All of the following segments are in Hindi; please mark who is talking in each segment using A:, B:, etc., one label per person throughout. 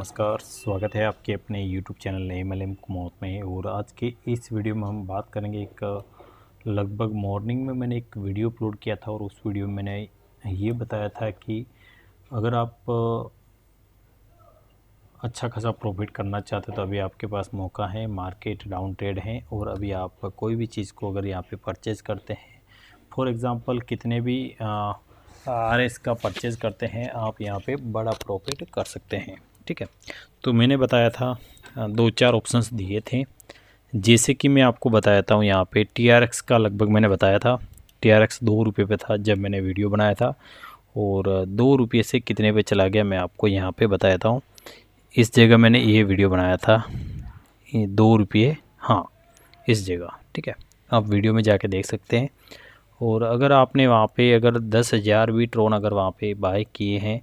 A: नमस्कार, स्वागत है आपके अपने YouTube channel M L M कुमौत में। और आज के इस वीडियो में हम बात करेंगे एक, लगभग मॉर्निंग में मैंने एक वीडियो अपलोड किया था और उस वीडियो में मैंने ये बताया था कि अगर आप अच्छा खासा प्रॉफिट करना चाहते तो अभी आपके पास मौका है मार्केट डाउन ट्रेड है और अभी आप कोई भी चीज़ को अगर यहाँ पे परचेज़ करते हैं। फॉर एग्ज़ाम्पल कितने भी आर एस का परचेज़ करते हैं, आप यहाँ पे बड़ा प्रॉफिट कर सकते हैं। ठीक है? तो मैंने बताया था दो चार ऑप्शंस दिए थे। जैसे कि मैं आपको बताया था यहाँ पे एक्स का लगभग मैंने बताया था। टी आर एक्स दो रुपये पे था जब मैंने वीडियो बनाया था। और दो रुपये से कितने पे चला गया मैं आपको यहाँ पे बताया था। इस जगह मैंने ये वीडियो बनाया था। दो रुपये हाँ इस जगह, ठीक है? आप वीडियो में जाके देख सकते हैं। और अगर आपने वहाँ पे, अगर दस हज़ार भी ट्रोन अगर वहाँ पे बाय किए हैं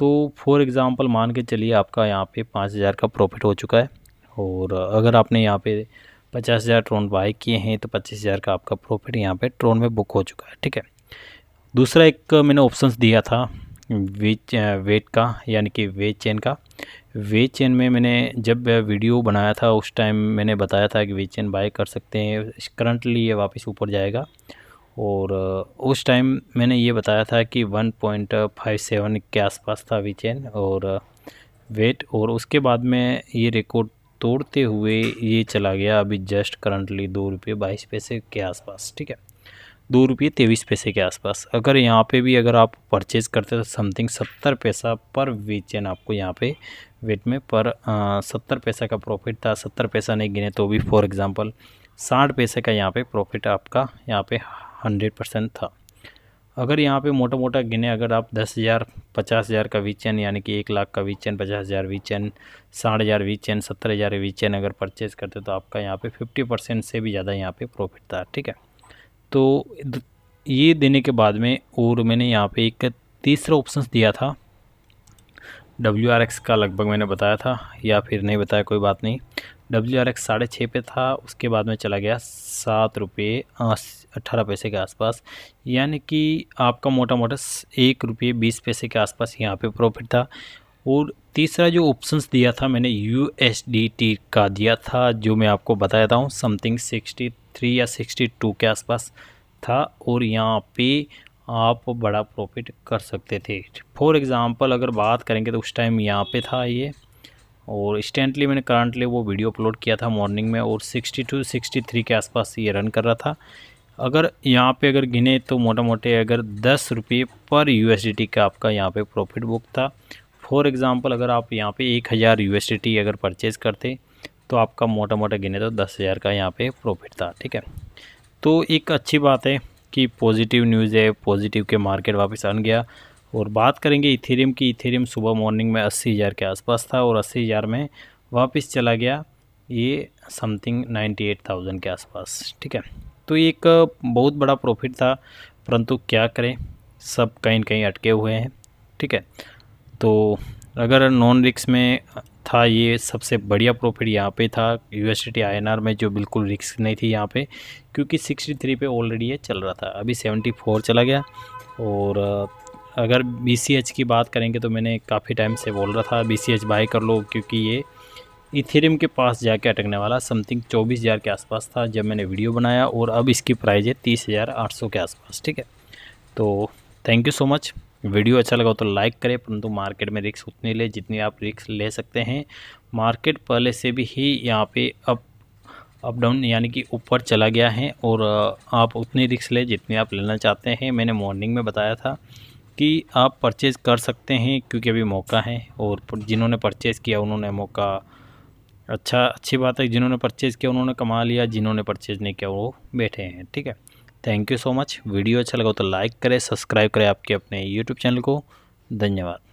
A: तो फॉर एग्ज़ाम्पल मान के चलिए आपका यहाँ पे पाँच हज़ार का प्रॉफिट हो चुका है और अगर आपने यहाँ पे पचास हज़ार ट्रोन बाय किए हैं तो पच्चीस हज़ार का आपका प्रॉफिट यहाँ पे ट्रोन में बुक हो चुका है, ठीक है? दूसरा एक मैंने ऑप्शंस दिया था वेट वेट का, यानी कि वेट चेन का। वेट चेन में मैंने जब वीडियो बनाया था, उस टाइम मैंने बताया था कि वेट चेन बाय कर सकते हैं करंटली ये वापस ऊपर जाएगा। और उस टाइम मैंने ये बताया था कि 1.57 के आसपास था वीचेन और वेट और उसके बाद में ये रिकॉर्ड तोड़ते हुए ये चला गया अभी जस्ट करंटली दो रुपये बाईस पैसे के आसपास, ठीक है? दो रुपये तेईस पैसे के आसपास। अगर यहाँ पे भी अगर आप परचेज़ करते तो समथिंग सत्तर पैसा पर वीचेन आपको यहाँ पे वेट में पर सत्तर पैसा का प्रॉफिट था, सत्तर पैसा नहीं गिने तो भी फॉर एग्ज़ाम्पल साठ पैसे का यहाँ पे प्रॉफिट आपका यहाँ पे हंड्रेड परसेंट था। अगर यहाँ पे मोटा मोटा गिने, अगर आप दस हज़ार, पचास हज़ार का वीचेन यानी कि एक लाख का वीचेन पचास हज़ार वीचेन साठ हज़ार वीचेन सत्तर हज़ार वीचेन अगर परचेज़ करते तो आपका यहाँ पे फिफ्टी परसेंट से भी ज़्यादा यहाँ पे प्रॉफिट था, ठीक है? तो ये देने के बाद में और मैंने यहाँ पे एक तीसरा ऑप्शन दिया था। एक्स का लगभग मैंने बताया था, या फिर नहीं बताया, कोई बात नहीं। डब्ल्यू आर एक्स साढ़े छः पे था, उसके बाद में चला गया सात रुपये अट्ठारह पैसे के आसपास। यानी कि आपका मोटा मोटा एक रुपये बीस पैसे के आसपास यहाँ पे प्रॉफिट था। और तीसरा जो ऑप्शंस दिया था मैंने टी का दिया था, जो मैं आपको बताया था हूँ समथिंग सिक्सटी थ्री या सिक्सटी टू के आसपास था, और यहाँ पे आप बड़ा प्रॉफिट कर सकते थे। फॉर एग्ज़ाम्पल अगर बात करेंगे तो उस टाइम यहाँ पे था ये। और इंस्टेंटली मैंने करंटली वो वीडियो अपलोड किया था मॉर्निंग में और 62 63 के आसपास ये रन कर रहा था। अगर यहाँ पे अगर गिने तो मोटा मोटे अगर दस रुपये पर यूएसडीटी का आपका यहाँ पे प्रॉफिट बुक था। फॉर एग्ज़ाम्पल अगर आप यहाँ पे एक हज़ार यू अगर परचेज़ करते तो आपका मोटा मोटा गिने तो दस हज़ार का यहाँ पे प्रॉफिट था, ठीक है? तो एक अच्छी बात है कि पॉजिटिव न्यूज़ है पॉजिटिव के मार्केट वापस आन गया। और बात करेंगे इथेरियम की। इथेरियम सुबह मॉर्निंग में अस्सी हज़ार के आसपास था और अस्सी हज़ार में वापस चला गया। ये समथिंग नाइन्टी एट थाउज़ेंड के आसपास, ठीक है। तो एक बहुत बड़ा प्रॉफिट था, परंतु क्या करें? सब कहीं कहीं अटके हुए हैं, ठीक है। तो अगर नॉन रिक्स में था, ये सबसे बढ़िया प्रॉफिट यहाँ पे था यू एस में, जो बिल्कुल रिक्स नहीं थी यहाँ पे, क्योंकि 63 पे ऑलरेडी ये चल रहा था। अभी 74 चला गया और अगर BCH की बात करेंगे तो मैंने काफ़ी टाइम से बोल रहा था बी बाई कर लो क्योंकि ये इथेरियम के पास जाके अटकने वाला समथिंग चौबीस हज़ार के आसपास था जब मैंने वीडियो बनाया और अब इसकी प्राइस है तीस हज़ार आठ सौ के आसपास, ठीक है? तो thank you so much video अच्छा लगा तो लाइक करें, परंतु मार्केट में रिक्स उतनी ले, जितनी आप रिक्स ले सकते हैं। मार्केट पहले से भी ही यहाँ पे अप अप डाउन यानी कि ऊपर चला गया है और आप उतनी रिक्स ले जितनी आप लेना चाहते हैं, मैंने मॉर्निंग में बताया था। कि आप परचेज़ कर सकते हैं क्योंकि अभी मौका है और जिन्होंने परचेज़ किया उन्होंने मौका अच्छा अच्छी बात है, जिन्होंने परचेज़ किया उन्होंने कमा लिया, जिन्होंने परचेज़ नहीं किया वो बैठे हैं, ठीक है? Thank you so much video अच्छा लगा तो लाइक करें सब्सक्राइब करें आपके अपने यूट्यूब चैनल को। धन्यवाद।